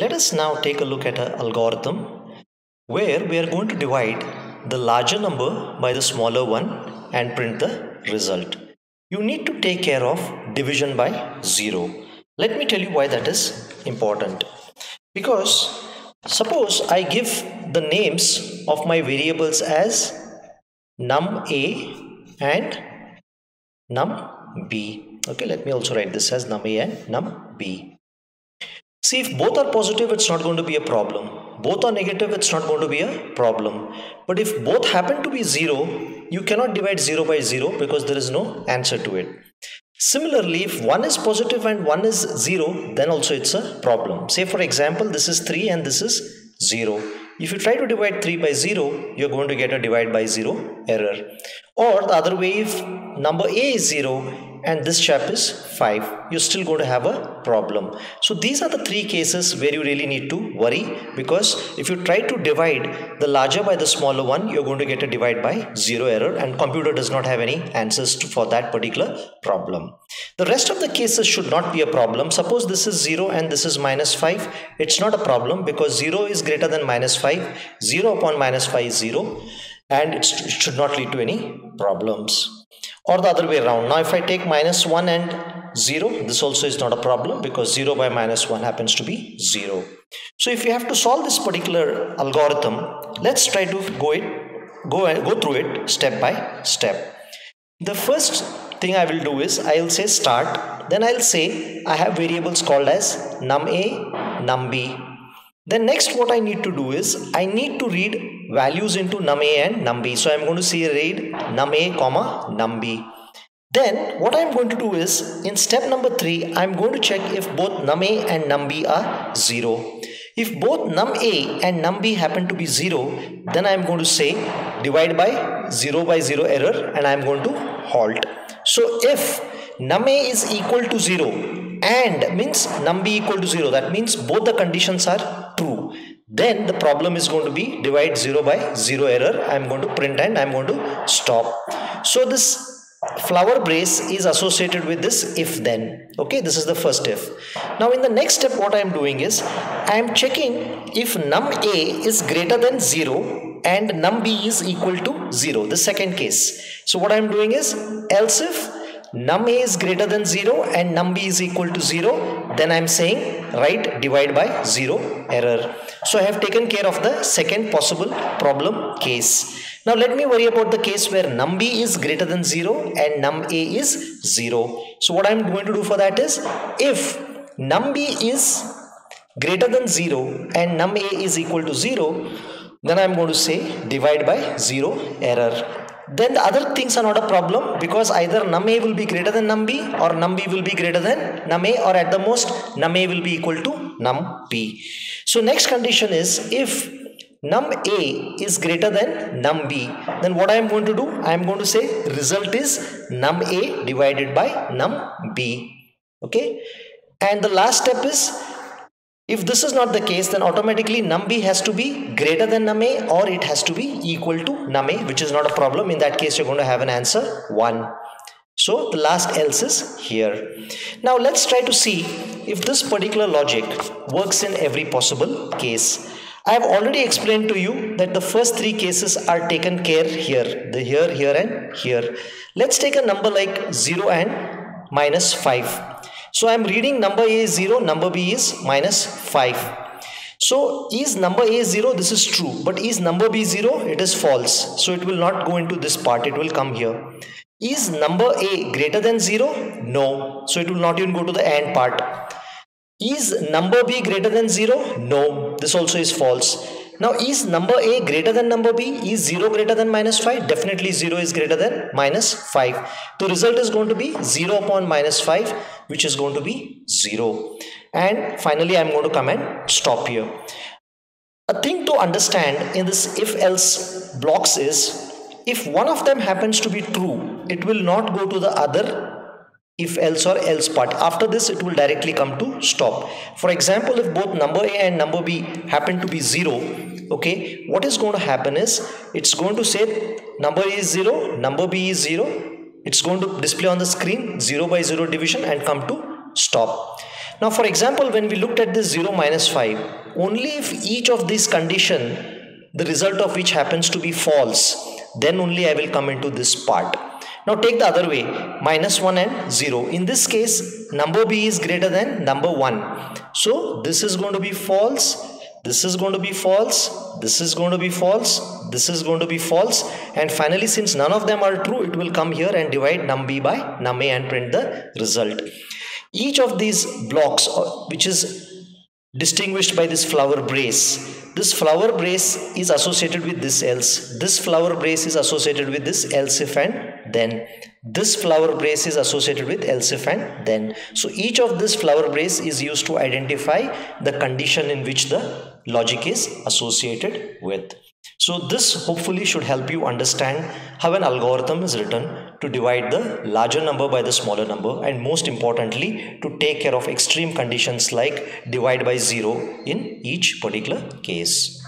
Let us now take a look at an algorithm where we are going to divide the larger number by the smaller one and print the result. You need to take care of division by 0. Let me tell you why that is important. Because suppose I give the names of my variables as num a and num b. Okay, let me also write this as num a and num b. See, if both are positive, it's not going to be a problem. Both are negative, it's not going to be a problem. But if both happen to be 0, you cannot divide 0 by 0 because there is no answer to it. Similarly, if one is positive and one is 0, then also it's a problem. Say for example, this is 3 and this is 0. If you try to divide 3 by 0, you're going to get a divide by 0 error. Or the other way, if number A is 0 and this chap is 5 you're still going to have a problem. So these are the three cases where you really need to worry because if you try to divide the larger by the smaller one you're going to get a divide by zero error and computer does not have any answers to, for that particular problem. The rest of the cases should not be a problem. Suppose this is 0 and this is minus 5 it's not a problem because 0 is greater than minus 5 0 upon minus 5 is 0 and it should not lead to any problems or the other way around. Now if I take minus 1 and 0, this also is not a problem because 0 by minus 1 happens to be 0. So if you have to solve this particular algorithm, let's try to go it go and go through it step by step. The first thing I will do is I will say start, then I'll say I have variables called as num a, num b. Then next what I need to do is I need to read values into num a and num b. So I'm going to say read num a comma num b. Then what I'm going to do is in step number 3 I'm going to check if both num a and num b are 0. If both num a and num b happen to be 0 then I'm going to say divide by 0 by 0 error and I'm going to halt. So if num a is equal to 0 and means num b equal to 0 that means both the conditions are then the problem is going to be divide 0 by 0 error. I'm going to print and i'm going to stop. So this flower brace is associated with this if then. Okay this is the first if now in the next step what i am doing is i am checking if num a is greater than 0 and num b is equal to 0 the second case. So what i am doing is else if num a is greater than 0 and num b is equal to 0 then i am saying write divide by 0 error so I have taken care of the second possible problem case. Now let me worry about the case where num b is greater than 0 and num a is 0. So what I am going to do for that is if num b is greater than 0 and num a is equal to 0 then I am going to say divide by 0 error then the other things are not a problem because either num a will be greater than num b or num b will be greater than num a or at the most num a will be equal to num b. So next condition is if num a is greater than num b then what I am going to do? I am going to say result is num a divided by num b. Okay? And the last step is if this is not the case, then automatically num b has to be greater than num a or it has to be equal to num a, which is not a problem. In that case, you're going to have an answer 1. So the last else is here. Now let's try to see if this particular logic works in every possible case. I have already explained to you that the first three cases are taken care here, the here, here and here. Let's take a number like 0 and minus 5. So I am reading number A is 0, number B is minus 5. So is number A 0? This is true. But is number B 0? It is false. So it will not go into this part. It will come here. Is number A greater than 0? No. So it will not even go to the AND part. Is number B greater than 0? No. This also is false. Now is number A greater than number B? Is 0 greater than minus 5? Definitely 0 is greater than minus 5. The result is going to be 0 upon minus 5 which is going to be 0. And finally I am going to come and stop here. A thing to understand in this if else blocks is if one of them happens to be true it will not go to the other if else or else part. After this it will directly come to stop. For example if both number a and number b happen to be 0 okay what is going to happen is it's going to say number a is 0 number b is 0 it's going to display on the screen 0 by 0 division and come to stop. Now for example, when we looked at this 0 minus 5, only if each of these condition the result of which happens to be false then only I will come into this part. Now take the other way minus 1 and 0. In this case number b is greater than number 1. So this is going to be false. This is going to be false. This is going to be false. This is going to be false. And finally since none of them are true it will come here and divide num b by num a and print the result. Each of these blocks uh, which is distinguished by this flower brace. This flower brace is associated with this else. This flower brace is associated with this else if and then. This flower brace is associated with else if and then. So each of this flower brace is used to identify the condition in which the logic is associated with. So this hopefully should help you understand how an algorithm is written to divide the larger number by the smaller number and most importantly to take care of extreme conditions like divide by zero in each particular case.